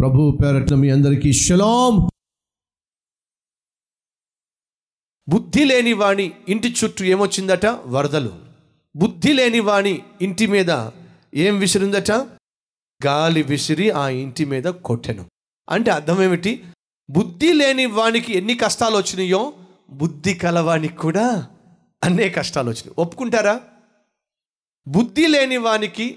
ప్రభు పేరట్ల మీ అందరికీ షలాం. బుద్ధి లేని వాణి ఇంటి చుట్టూ ఏమొచ్చిందట? వరదలు. బుద్ధి లేని వాణి ఇంటి మీద ఏం విసిరిందట? గాలి విసిరి ఆ ఇంటి మీద కొట్టెను. అంటే అర్థం ఏమిటి? బుద్ధి లేని వానికి ఎన్ని కష్టాలు వచ్చినాయో బుద్ధి కలవానికి కూడా అన్నే కష్టాలు వచ్చినాయి. ఒప్పుకుంటారా? బుద్ధి లేని వానికి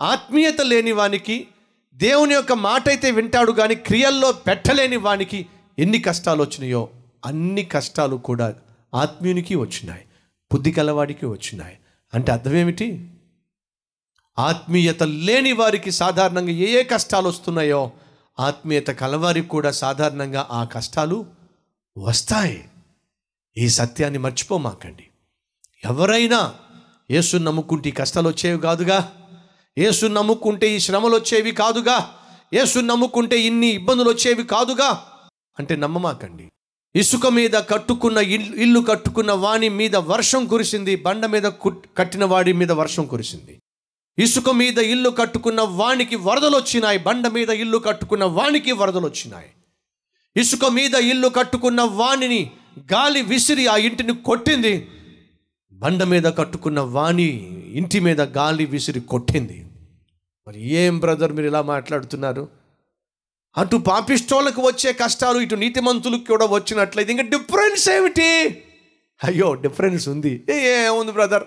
ఆత్మీయత లేని వానికి దేవుని యొక్క మాట అయితే వింటాడు కానీ క్రియల్లో పెట్టలేని వానికి ఎన్ని కష్టాలు వచ్చినాయో అన్ని కష్టాలు కూడా ఆత్మీయునికి వచ్చినాయి బుద్ధి కలవాడికి వచ్చినాయి. అంటే అర్థమేమిటి ఆత్మీయత లేని వారికి సాధారణంగా ఏ ఏ కష్టాలు వస్తున్నాయో ఆత్మీయత కలవారికి కూడా సాధారణంగా ఆ కష్టాలు వస్తాయి. ఈ సత్యాన్ని మర్చిపోమాకండి. ఎవరైనా యేసు నమ్ముకుంటే ఈ కష్టాలు వచ్చేవి కాదుగా? యేసు నమ్ముకుంటే ఈ శ్రమలు వచ్చేవి కాదుగా. యేసు నమ్ముకుంటే ఇన్ని ఇబ్బందులు వచ్చేవి కాదుగా. అంటే నమ్మమాకండి. ఇసుక మీద కట్టుకున్న ఇల్లు ఇల్లు కట్టుకున్న వాణి మీద వర్షం కురిసింది బండ మీద కట్టిన వాడి మీద వర్షం కురిసింది. ఇసుక మీద ఇల్లు కట్టుకున్న వానికి వరదలు వచ్చినాయి బండ మీద ఇల్లు కట్టుకున్న వానికి వరదలు వచ్చినాయి. ఇసుక మీద ఇల్లు కట్టుకున్న వాణిని గాలి విసిరి ఆ ఇంటిని కొట్టింది. బండ మీద కట్టుకున్న వాణి ఇంటి మీద గాలి విసిరి కొట్టింది. మరి ఏం బ్రదర్ మీరు ఇలా మాట్లాడుతున్నారు? అటు పాపిష్టోళ్ళకు వచ్చే కష్టాలు ఇటు నీతిమంతులకు కూడా వచ్చినట్లయితే ఇంకా డిఫరెన్స్ ఏమిటి? అయ్యో డిఫరెన్స్ ఉంది. ఏ ఏముంది బ్రదర్?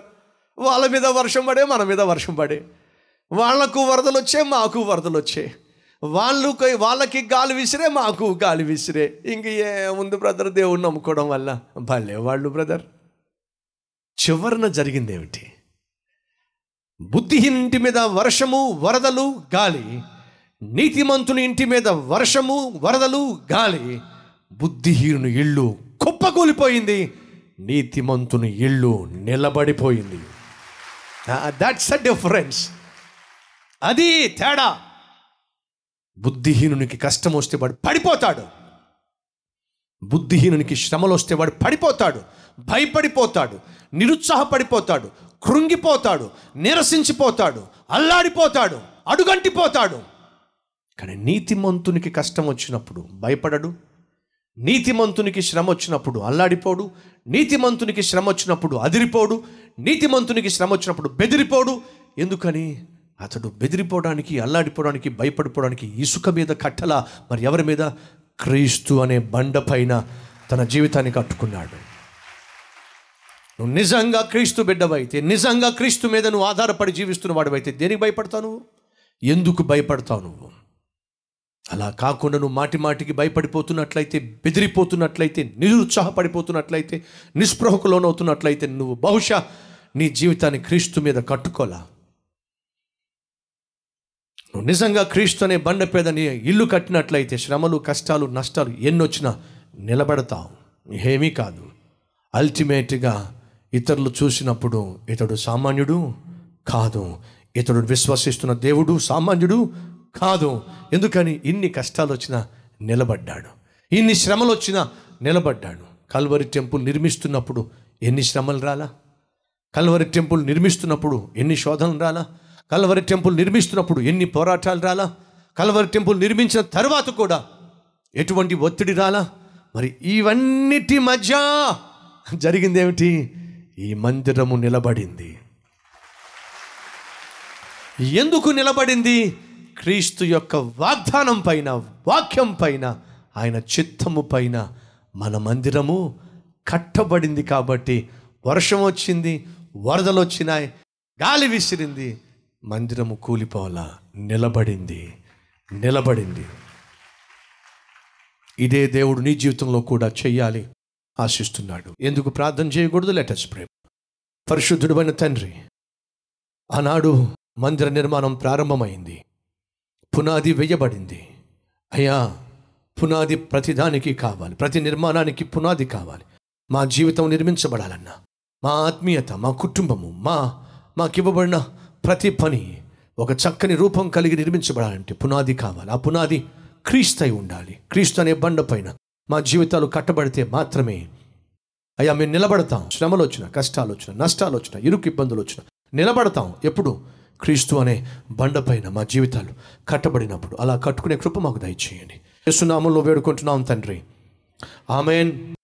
వాళ్ళ మీద వర్షం పడే మన మీద వర్షం పడే. వాళ్ళకు వరదలు వచ్చే మాకు వరదలు వచ్చే. వాళ్ళు వాళ్ళకి గాలి విసిరే మాకు గాలి విసిరే. ఇంక ఏముంది బ్రదర్ దేవుణ్ణి నమ్ముకోవడం వల్ల? భలే వాళ్ళు బ్రదర్. చివరన జరిగింది ఏమిటి బుద్ధిహీన ఇంటి మీద వర్షము వరదలు గాలి. నీతిమంతుని ఇంటి మీద వర్షము వరదలు గాలి. బుద్ధిహీనుని ఇల్లు కుప్పకూలిపోయింది. నీతిమంతుని ఇల్లు నిలబడిపోయింది. దట్స్ అ డిఫరెన్స్ అది తేడా. బుద్ధిహీనునికి కష్టం వస్తే వాడు పడిపోతాడు. బుద్ధిహీనునికి శ్రమలు వస్తే వాడు పడిపోతాడు. భయపడిపోతాడు. నిరుత్సాహపడిపోతాడు. కృంగిపోతాడు నిరసించిపోతాడు అల్లాడిపోతాడు అడుగంటిపోతాడు. కానీ నీతిమంతునికి కష్టం వచ్చినప్పుడు భయపడడు నీతిమంతునికి శ్రమ వచ్చినప్పుడు అల్లాడిపోడు నీతిమంతునికి శ్రమ వచ్చినప్పుడు అదిరిపోడు నీతిమంతునికి శ్రమ వచ్చినప్పుడు బెదిరిపోడు. ఎందుకని? అతడు బెదిరిపోవడానికి అల్లాడిపోవడానికి భయపడిపోవడానికి ఇసుక మీద కట్టల మరి ఎవరి మీద? క్రీస్తు అనే బండ పైన తన జీవితాన్ని కట్టుకున్నాడు. నువ్వు నిజంగా క్రీస్తు బిడ్డవైతే నిజంగా క్రీస్తు మీద నువ్వు ఆధారపడి జీవిస్తున్న వాడివైతే దేనికి భయపడతావు నువ్వు? ఎందుకు భయపడతావు నువ్వు? అలా కాకుండా నువ్వు మాటి మాటికి భయపడిపోతున్నట్లయితే బెదిరిపోతున్నట్లయితే నిరుత్సాహపడిపోతున్నట్లయితే నిస్పృహకు లోనవుతున్నట్లయితే నువ్వు బహుశా నీ జీవితాన్ని క్రీస్తు మీద కట్టుకోలా. నువ్వు నిజంగా క్రీస్తు అనే బండ పేదని ఇల్లు కట్టినట్లయితే శ్రమలు కష్టాలు నష్టాలు ఎన్నొచ్చినా నిలబడతావు. ఏమీ కాదు. అల్టిమేట్గా ఇతరులు చూసినప్పుడు ఇతడు సామాన్యుడు కాదు. ఇతడు విశ్వసిస్తున్న దేవుడు సామాన్యుడు కాదు. ఎందుకని? ఇన్ని కష్టాలు వచ్చినా నిలబడ్డాడు. ఇన్ని శ్రమలు వచ్చినా నిలబడ్డాడు. కల్వరి టెంపుల్ నిర్మిస్తున్నప్పుడు ఎన్ని శ్రమలు రాలా? కల్వరి టెంపుల్ నిర్మిస్తున్నప్పుడు ఎన్ని శోధనలు రాలా? కల్వరి టెంపుల్ నిర్మిస్తున్నప్పుడు ఎన్ని పోరాటాలు రాలా? కల్వరి టెంపుల్ నిర్మించిన తర్వాత కూడా ఎటువంటి ఒత్తిడి రాలా? మరి ఇవన్నిటి మధ్య జరిగింది ఏమిటి ఈ మందిరము నిలబడింది. ఎందుకు నిలబడింది? క్రీస్తు యొక్క వాగ్దానం పైన వాక్యం పైన ఆయన చిత్తము పైన మన మందిరము కట్టబడింది కాబట్టి వర్షం వచ్చింది వరదలు వచ్చినాయి గాలి విసిరింది మందిరము కూలిపోవాలా? నిలబడింది నిలబడింది. ఇదే దేవుడు నీ జీవితంలో కూడా చెయ్యాలి. ఆశిస్తున్నాడు. ఎందుకు ప్రార్థన చేయకూడదు? లెటర్స్ ప్రే పరిశుద్ధుడైన తండ్రి ఆనాడు మందిర నిర్మాణం ప్రారంభమైంది. పునాది వేయబడింది. అయ్యా పునాది ప్రతిదానికి కావాలి. ప్రతి నిర్మాణానికి పునాది కావాలి. మా జీవితం నిర్మించబడాలన్నా మా ఆత్మీయత మా కుటుంబము మా మాకివ్వబడిన ప్రతి పని ఒక చక్కని రూపం కలిగి నిర్మించబడాలంటే పునాది కావాలి. ఆ పునాది క్రీస్తై ఉండాలి. క్రీస్తు అనే బండ పైన మా జీవితాలు కట్టబడితే మాత్రమే. అయ్యా మేము నిలబడతాం. శ్రమలు వచ్చిన కష్టాలు వచ్చిన నష్టాలు వచ్చిన ఇరుకు ఇబ్బందులు వచ్చిన నిలబడతాం ఎప్పుడు? క్రీస్తు అనే బండపైన మా జీవితాలు కట్టబడినప్పుడు. అలా కట్టుకునే కృప మాకు దయచేయండి. చేస్తున్నామల్లో వేడుకుంటున్నాం తండ్రి. ఆమెన్.